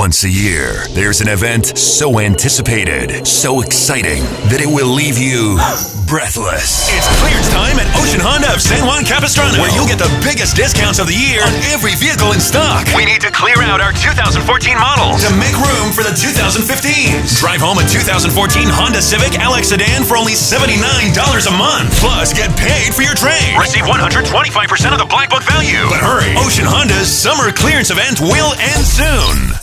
Once a year, there's an event so anticipated, so exciting, that it will leave you breathless. It's clearance time at Ocean Honda of San Juan Capistrano, where you'll get the biggest discounts of the year on every vehicle in stock. We need to clear out our 2014 models to make room for the 2015s. Drive home a 2014 Honda Civic LX sedan for only $79 a month. Plus, get paid for your trade. Receive 125% of the Black Book value. But hurry, Ocean Honda's summer clearance event will end soon.